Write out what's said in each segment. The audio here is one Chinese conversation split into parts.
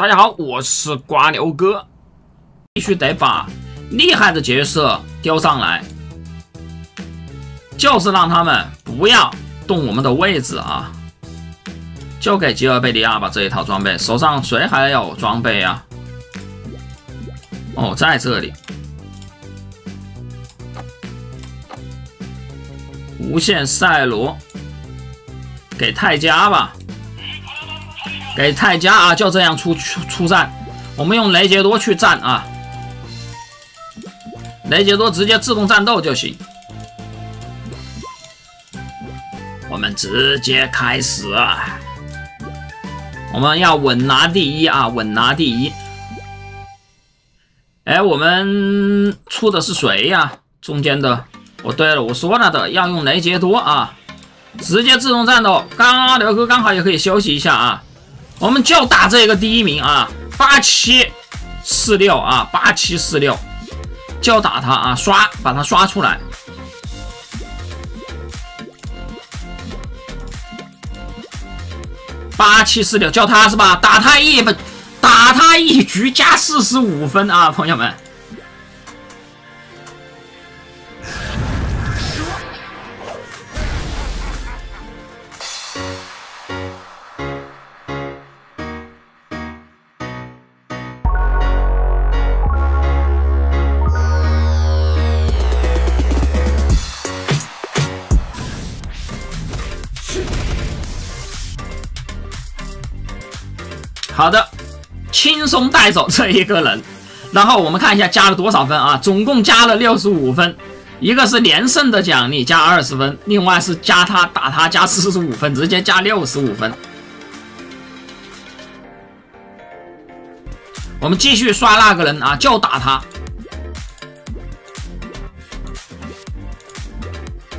大家好，我是瓜牛哥，必须得把厉害的角色丢上来，就是让他们不要动我们的位置啊！就给吉尔贝利亚吧这一套装备，手上谁还有装备呀？哦，在这里，无限赛罗，给泰迦吧。给泰迦啊，就这样出出出战，我们用雷杰多去战啊，雷杰多直接自动战斗就行。我们直接开始啊！我们要稳拿第一啊，稳拿第一。哎，我们出的是谁呀？中间的，哦对了，我说了的，要用雷杰多啊，直接自动战斗。刚刚刘哥刚好也可以休息一下啊。我们就打这个第一名啊，八七四六啊，八七四六，就打他啊，刷把他刷出来，八七四六，叫他是吧？打他一分，打他一局加四十五分啊，朋友们。好的，轻松带走这一个人，然后我们看一下加了多少分啊？总共加了六十五分，一个是连胜的奖励加二十分，另外是加他打他加四十五分，直接加六十五分。我们继续刷那个人啊，就打他，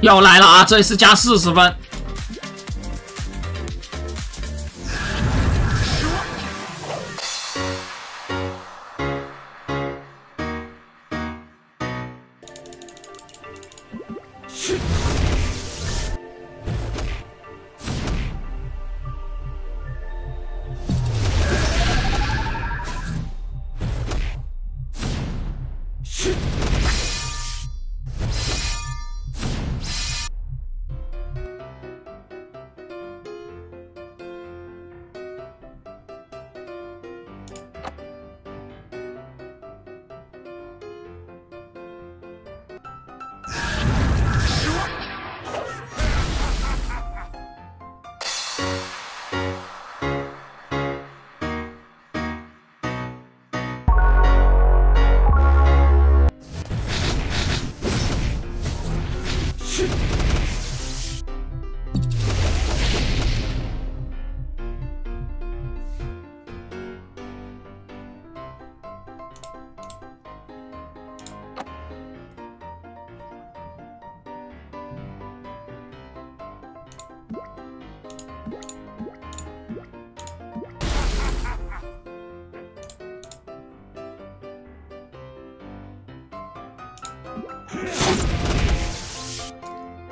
又来了啊！这一次加四十分。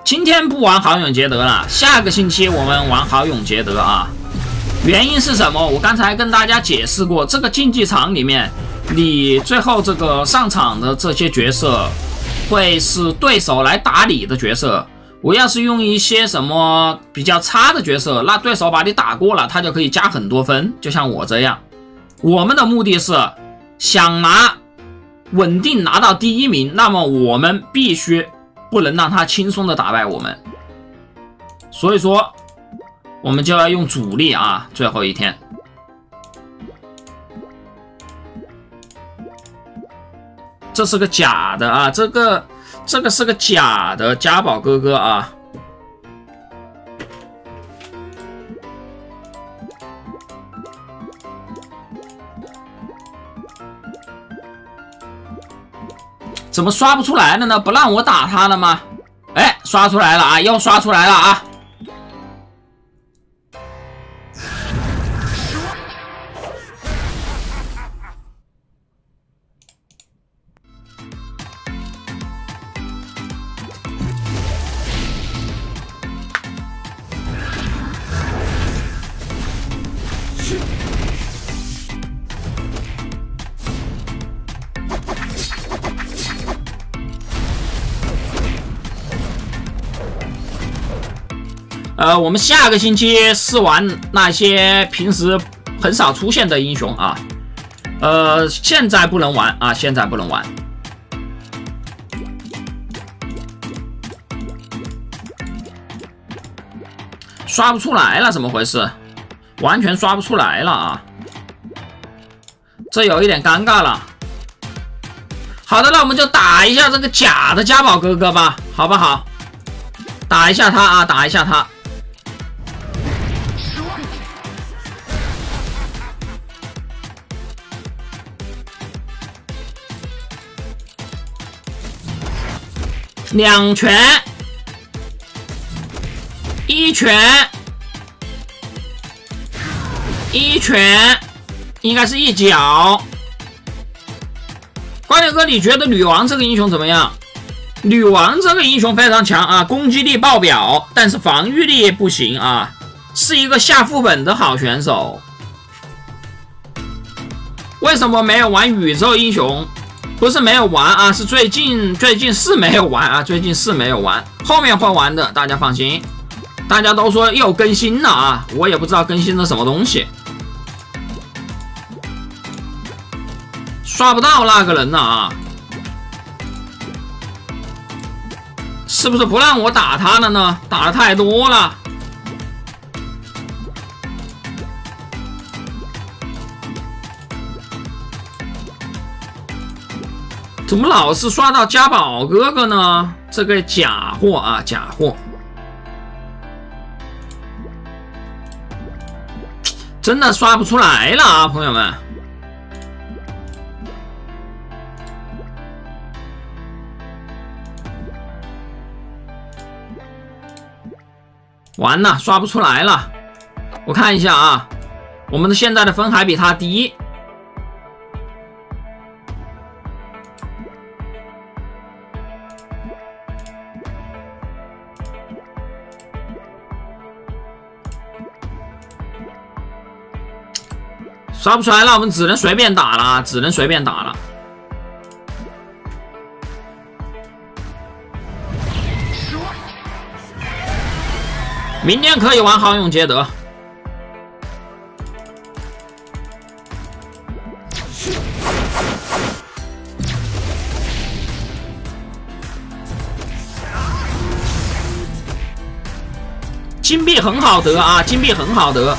今天不玩好永捷德了，下个星期我们玩好永捷德啊。原因是什么？我刚才跟大家解释过，这个竞技场里面，你最后这个上场的这些角色，会是对手来打你的角色。我要是用一些什么比较差的角色，那对手把你打过了，他就可以加很多分。就像我这样，我们的目的是想拿稳定拿到第一名，那么我们必须。不能让他轻松的打败我们，所以说我们就要用主力啊！最后一天，这是个假的啊！这个这个是个假的家宝哥哥啊！怎么刷不出来了呢？不让我打他了吗？哎，刷出来了啊！又刷出来了啊！呃，我们下个星期试完那些平时很少出现的英雄啊。呃，现在不能玩啊，现在不能玩，刷不出来了，怎么回事？完全刷不出来了啊！这有一点尴尬了。好的，那我们就打一下这个假的家宝哥哥吧，好不好？打一下他啊，打一下他。两拳，一拳，一拳，应该是一脚。关键哥，你觉得女王这个英雄怎么样？女王这个英雄非常强啊，攻击力爆表，但是防御力不行啊，是一个下副本的好选手。为什么没有玩宇宙英雄？不是没有玩啊，是最近最近是没有玩啊，最近是没有玩，后面会玩的，大家放心。大家都说又更新了啊，我也不知道更新了什么东西，刷不到那个人了啊，是不是不让我打他了呢？打的太多了。怎么老是刷到家宝哥哥呢？这个假货啊，假货！真的刷不出来了啊，朋友们！完了，刷不出来了。我看一下啊，我们的现在的分还比他低。刷不出来，那我们只能随便打了，只能随便打了。明天可以玩豪勇捷德，金币很好得啊，金币很好得，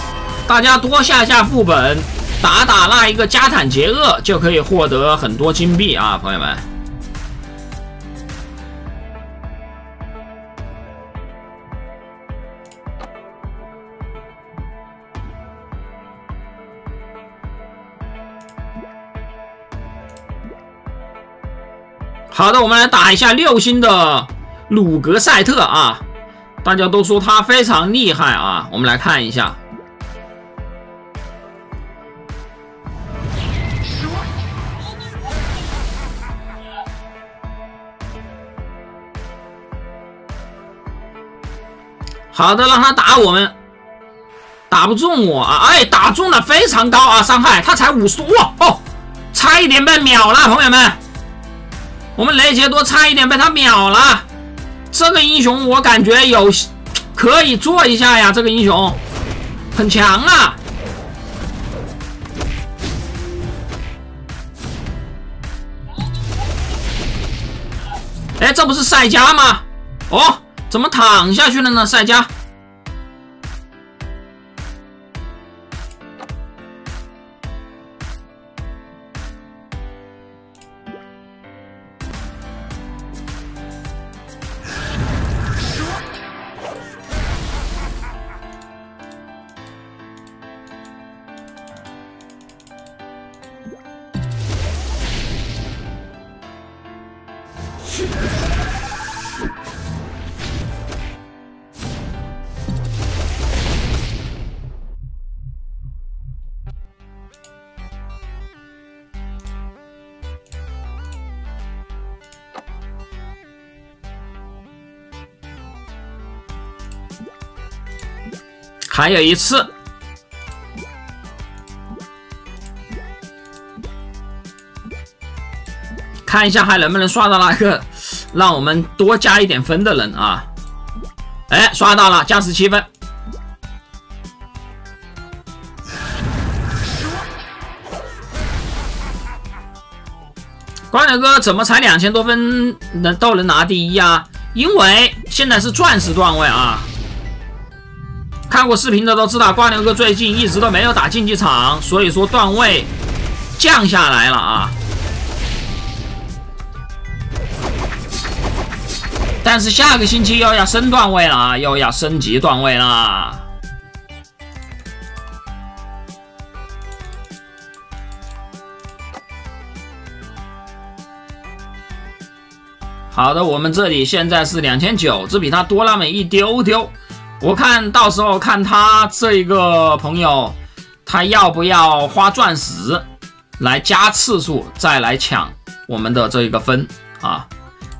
大家多下下副本。打打那一个加坦杰厄就可以获得很多金币啊，朋友们。好的，我们来打一下六星的鲁格赛特啊，大家都说他非常厉害啊，我们来看一下。好的，让他打我们，打不中我啊！哎，打中了，非常高啊，伤害他才五十哇哦，差一点被秒了，朋友们，我们雷杰多差一点被他秒了。这个英雄我感觉有可以做一下呀，这个英雄很强啊！哎，这不是赛迦吗？哦。怎么躺下去了呢，赛迦？还有一次，看一下还能不能刷到那个 让我们多加一点分的人啊！哎，刷到了，加十七分。光头哥怎么才两千多分能都能拿第一啊？因为现在是钻石段位啊！看过视频的都知道，瓜牛哥最近一直都没有打竞技场，所以说段位降下来了啊。但是下个星期又要升段位了啊，又要升级段位了。好的，我们这里现在是两千九，只比他多那么一丢丢。我看到时候看他这一个朋友，他要不要花钻石来加次数，再来抢我们的这一个分啊？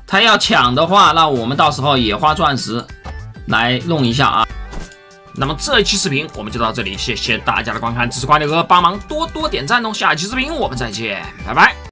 他要抢的话，那我们到时候也花钻石来弄一下啊。那么这一期视频我们就到这里，谢谢大家的观看，支持瓜牛哥帮忙多多点赞哦。下期视频我们再见，拜拜。